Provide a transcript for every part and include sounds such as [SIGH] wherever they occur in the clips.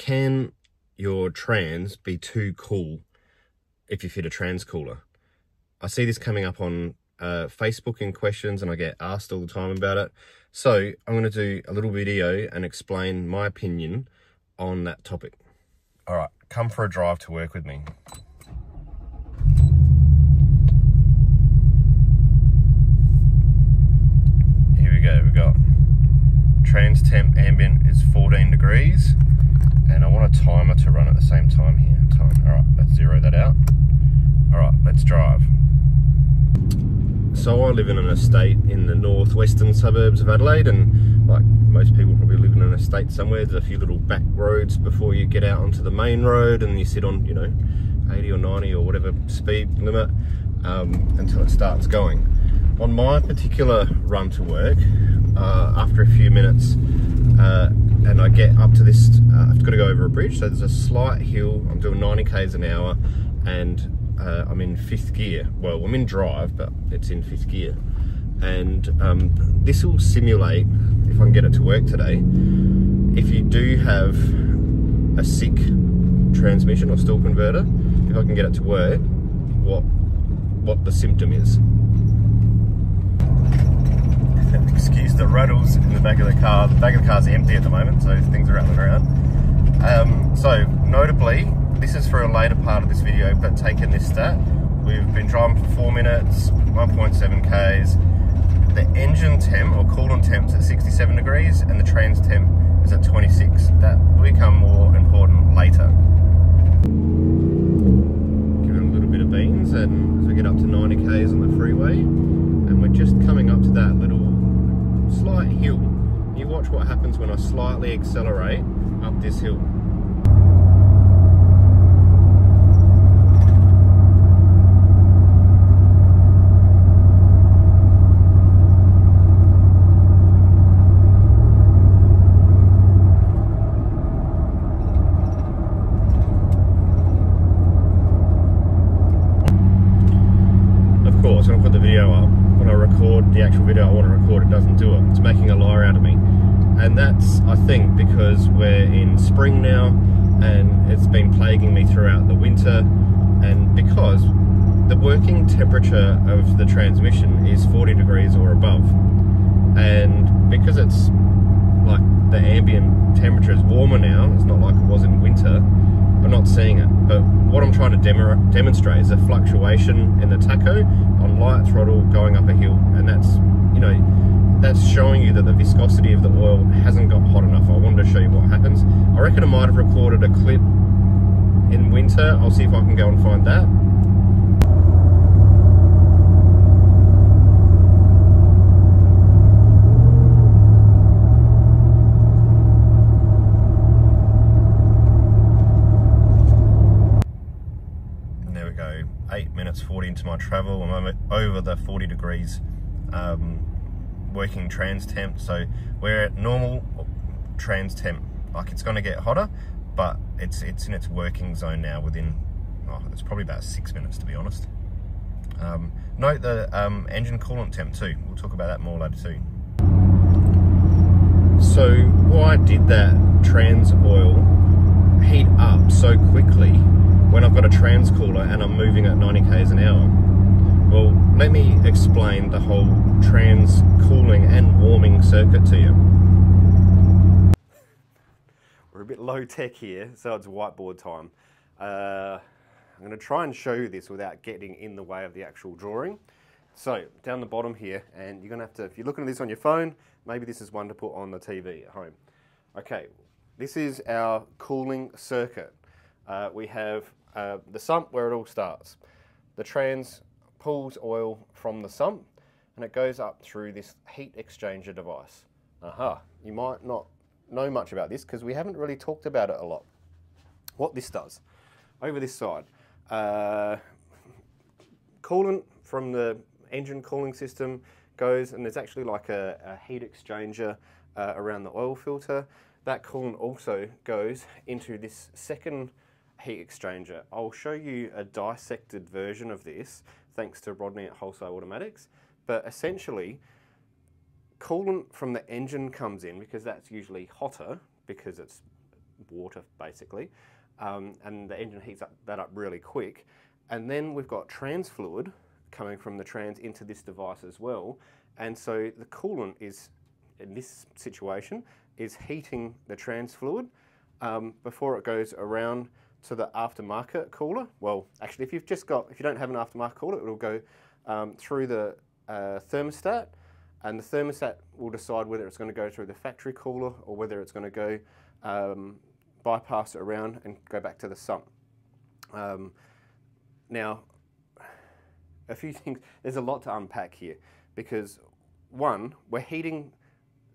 can your trans be too cool if you fit a trans cooler? I see this coming up on uh, Facebook in questions and I get asked all the time about it. So I'm going to do a little video and explain my opinion on that topic. All right, come for a drive to work with me. Here we go, we got trans temp ambient is 14 degrees and I want a timer to run at the same time here. Time. All right, let's zero that out. All right, let's drive. So I live in an estate in the northwestern suburbs of Adelaide and like most people probably live in an estate somewhere, there's a few little back roads before you get out onto the main road and you sit on, you know, 80 or 90 or whatever speed limit um, until it starts going. On my particular run to work, uh, after a few minutes, uh, and I get up to this, uh, I've got to go over a bridge, so there's a slight hill, I'm doing 90 k's an hour, and uh, I'm in fifth gear. Well, I'm in drive, but it's in fifth gear. And um, this will simulate, if I can get it to work today, if you do have a sick transmission or stall converter, if I can get it to work, what what the symptom is. Excuse the rattles in the back of the car. The back of the car's empty at the moment, so things are rattling around. Um, so, notably, this is for a later part of this video, but taking this stat, we've been driving for four minutes, 1.7 Ks. The engine temp or coolant temps at 67 degrees and the trans temp is at 26. That will become more important later. Give it a little bit of beans and as we get up to 90 Ks on the freeway and we're just coming up to that little slight hill. You watch what happens when I slightly accelerate up this hill. the actual video I want to record, it doesn't do it. It's making a liar out of me. And that's, I think, because we're in spring now and it's been plaguing me throughout the winter and because the working temperature of the transmission is 40 degrees or above. And because it's like the ambient temperature is warmer now, it's not like it was in winter, I'm not seeing it. But what I'm trying to dem demonstrate is a fluctuation in the tacho on light throttle going up a hill. And that's, you know, that's showing you that the viscosity of the oil hasn't got hot enough. I wanted to show you what happens. I reckon I might have recorded a clip in winter. I'll see if I can go and find that. minutes 40 into my travel. I'm over the 40 degrees um, working trans temp. So we're at normal trans temp. Like it's going to get hotter, but it's it's in its working zone now within, oh, it's probably about six minutes to be honest. Um, note the um, engine coolant temp too. We'll talk about that more later too. So why did that trans oil heat up so quickly when I've got a trans cooler and I'm moving at 90 k's an hour? Well, let me explain the whole trans cooling and warming circuit to you. We're a bit low tech here, so it's whiteboard time. Uh, I'm going to try and show you this without getting in the way of the actual drawing. So, down the bottom here, and you're going to have to, if you're looking at this on your phone, maybe this is one to put on the TV at home. Okay, this is our cooling circuit. Uh, we have uh, the sump where it all starts. The trans pulls oil from the sump and it goes up through this heat exchanger device. Aha, you might not know much about this because we haven't really talked about it a lot. What this does, over this side, uh, coolant from the engine cooling system goes and there's actually like a, a heat exchanger uh, around the oil filter. That coolant also goes into this second heat exchanger. I'll show you a dissected version of this thanks to Rodney at Wholesale Automatics. But essentially, coolant from the engine comes in because that's usually hotter because it's water basically, um, and the engine heats up, that up really quick. And then we've got trans fluid coming from the trans into this device as well. And so the coolant is, in this situation, is heating the trans fluid um, before it goes around to the aftermarket cooler. Well, actually, if you've just got, if you don't have an aftermarket cooler, it'll go um, through the uh, thermostat, and the thermostat will decide whether it's going to go through the factory cooler or whether it's going to go um, bypass it around and go back to the sump. Um, now, a few [LAUGHS] things, there's a lot to unpack here because one, we're heating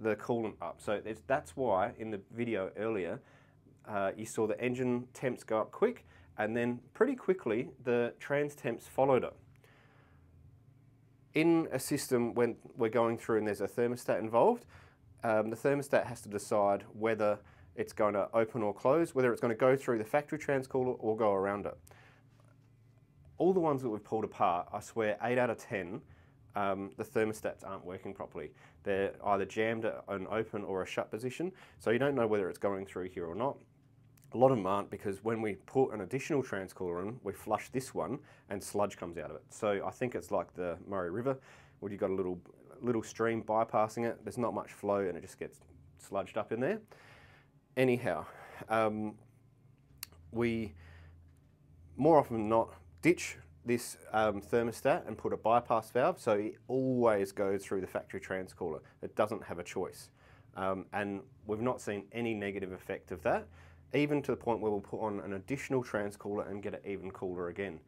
the coolant up. So that's why in the video earlier, uh, you saw the engine temps go up quick and then pretty quickly the trans temps followed it. In a system when we're going through and there's a thermostat involved, um, the thermostat has to decide whether it's going to open or close, whether it's going to go through the factory transcooler or go around it. All the ones that we've pulled apart, I swear 8 out of 10, um, the thermostats aren't working properly. They're either jammed at an open or a shut position, so you don't know whether it's going through here or not. A lot of them aren't because when we put an additional transcooler in, we flush this one and sludge comes out of it. So I think it's like the Murray River, where you've got a little, little stream bypassing it. There's not much flow and it just gets sludged up in there. Anyhow, um, we more often than not ditch this um, thermostat and put a bypass valve so it always goes through the factory transcooler. It doesn't have a choice. Um, and we've not seen any negative effect of that, even to the point where we'll put on an additional transcooler and get it even cooler again.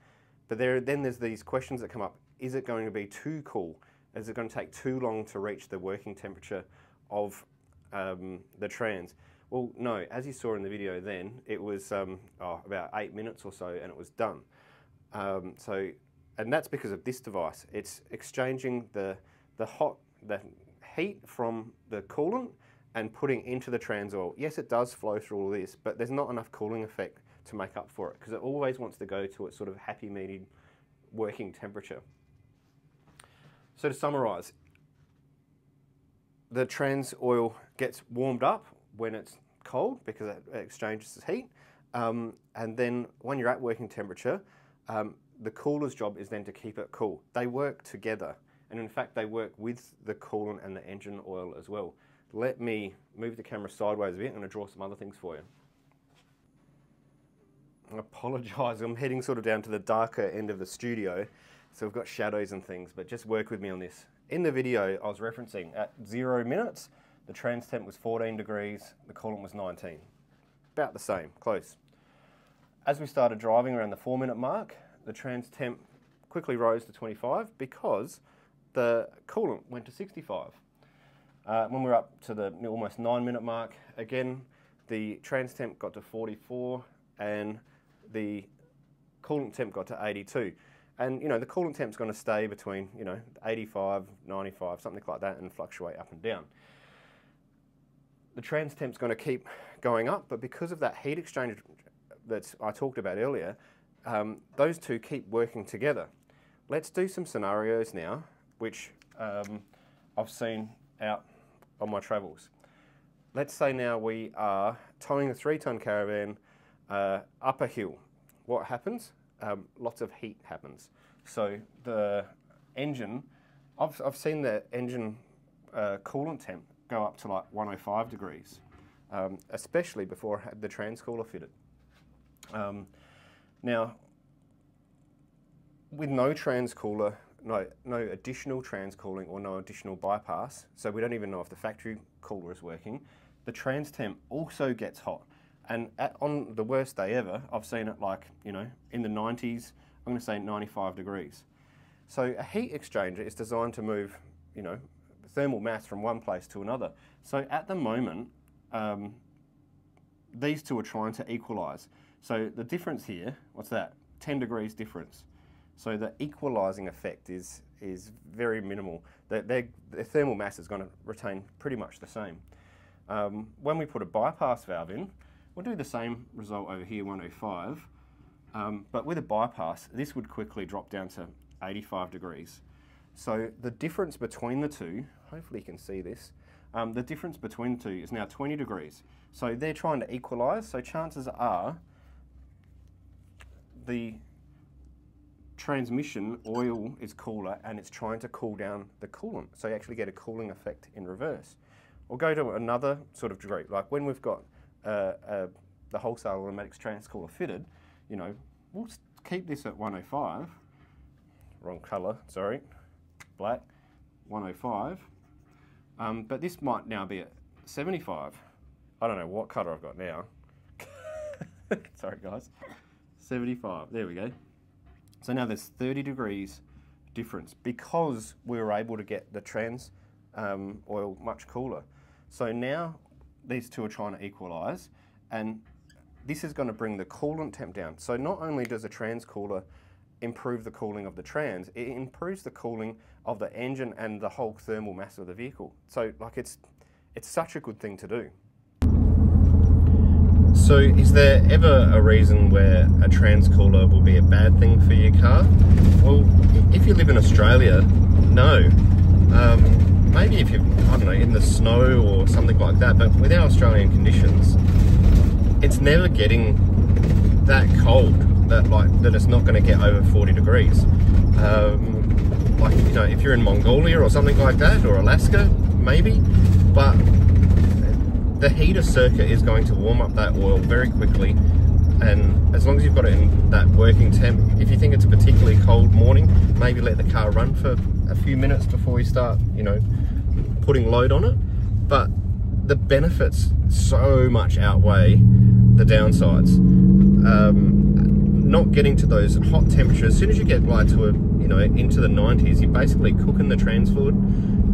But there, then there's these questions that come up. Is it going to be too cool? Is it going to take too long to reach the working temperature of um, the trans? Well, no, as you saw in the video then, it was um, oh, about eight minutes or so and it was done. Um, so, and that's because of this device. It's exchanging the, the hot, the heat from the coolant and putting into the trans oil. Yes, it does flow through all this, but there's not enough cooling effect to make up for it because it always wants to go to its sort of happy medium working temperature. So to summarise, the trans oil gets warmed up when it's cold because it exchanges heat. Um, and then when you're at working temperature, um, the cooler's job is then to keep it cool. They work together, and in fact, they work with the coolant and the engine oil as well. Let me move the camera sideways a bit. I'm going to draw some other things for you. I apologise, I'm heading sort of down to the darker end of the studio, so we've got shadows and things, but just work with me on this. In the video, I was referencing at zero minutes, the trans temp was 14 degrees, the coolant was 19. About the same, close. As we started driving around the four minute mark, the trans temp quickly rose to 25 because the coolant went to 65. Uh, when we were up to the almost nine minute mark, again, the trans temp got to 44 and the coolant temp got to 82. And you know, the coolant temp's going to stay between, you know, 85, 95, something like that and fluctuate up and down. The trans temp's going to keep going up, but because of that heat exchange that I talked about earlier, um, those two keep working together. Let's do some scenarios now, which um, I've seen out on my travels. Let's say now we are towing a three ton caravan uh, up a hill. What happens? Um, lots of heat happens. So the engine, I've, I've seen the engine uh, coolant temp go up to like 105 degrees, um, especially before I had the fitted. Um, now, with no transcooler, no, no additional trans transcooling or no additional bypass, so we don't even know if the factory cooler is working, the trans temp also gets hot. And at, on the worst day ever, I've seen it like, you know, in the 90s, I'm going to say 95 degrees. So a heat exchanger is designed to move, you know, thermal mass from one place to another. So at the moment, um, these two are trying to equalise. So the difference here, what's that? 10 degrees difference. So the equalising effect is, is very minimal. The, the thermal mass is going to retain pretty much the same. Um, when we put a bypass valve in, we'll do the same result over here, 105. Um, but with a bypass, this would quickly drop down to 85 degrees. So the difference between the two, hopefully you can see this, um, the difference between the two is now 20 degrees. So they're trying to equalize. So chances are the transmission oil is cooler and it's trying to cool down the coolant. So you actually get a cooling effect in reverse. We'll go to another sort of degree, like when we've got uh, uh, the wholesale automatics transcooler fitted, you know, we'll keep this at 105, wrong colour, sorry, black, 105, um, but this might now be at 75. I don't know what colour I've got now. [LAUGHS] sorry guys, 75, there we go. So now there's 30 degrees difference because we were able to get the trans um, oil much cooler. So now these two are trying to equalise and this is going to bring the coolant temp down. So not only does a trans cooler improve the cooling of the trans, it improves the cooling of the engine and the whole thermal mass of the vehicle. So like it's, it's such a good thing to do. So is there ever a reason where a trans cooler will be a bad thing for your car? Well, if you live in Australia, no. Um, maybe if you're, I don't know, in the snow or something like that, but with our Australian conditions, it's never getting that cold that like that it's not going to get over 40 degrees. Um, like you know, if you're in Mongolia or something like that, or Alaska, maybe, but the heater circuit is going to warm up that oil very quickly and as long as you've got it in that working temp, if you think it's a particularly cold morning, maybe let the car run for a few minutes before you start, you know, putting load on it. But the benefits so much outweigh the downsides. Um, not getting to those hot temperatures, as soon as you get like to a, you know, into the 90s, you're basically cooking the trans fluid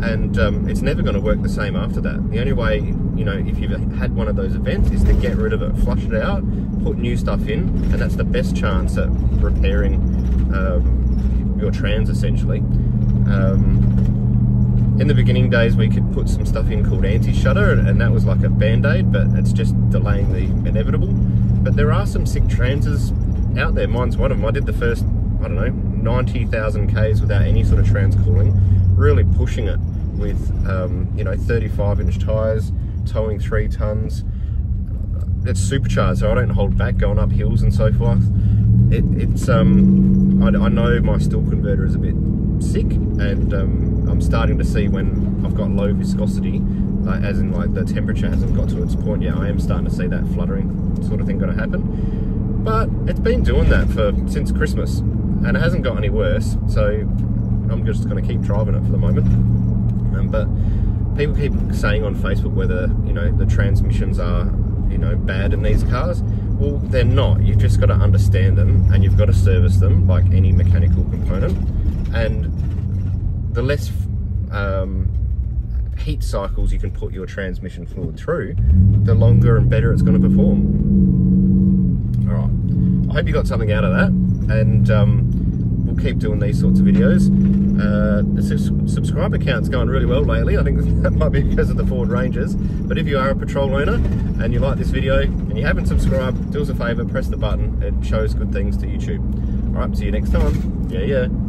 and um, it's never going to work the same after that. The only way, you know, if you've had one of those events is to get rid of it, flush it out, put new stuff in, and that's the best chance at repairing um, your trans essentially. Um, in the beginning days, we could put some stuff in called anti-shudder, and that was like a band-aid, but it's just delaying the inevitable. But there are some sick transes out there. Mine's one of them. I did the first, I don't know, 90,000 Ks without any sort of trans cooling really pushing it with um, you know 35 inch tires, towing three tons. It's supercharged, so I don't hold back going up hills and so forth. It, it's um, I, I, know my stall converter is a bit sick, and um, I'm starting to see when I've got low viscosity, like, as in like the temperature hasn't got to its point yet. I am starting to see that fluttering sort of thing going to happen. But it's been doing that for since Christmas, and it hasn't got any worse. So I'm just going to keep driving it for the moment. Um, but people keep saying on Facebook whether you know the transmissions are you know bad in these cars. Well, they're not. You've just got to understand them and you've got to service them like any mechanical component. And the less um, heat cycles you can put your transmission fluid through, the longer and better it's going to perform. All right. I hope you got something out of that. And um, we'll keep doing these sorts of videos. Uh, the subscriber count's going really well lately. I think [LAUGHS] that might be because of the Ford Rangers. But if you are a patrol owner and you like this video and you haven't subscribed, do us a favour, press the button. It shows good things to YouTube. All right, see you next time. Yeah, yeah.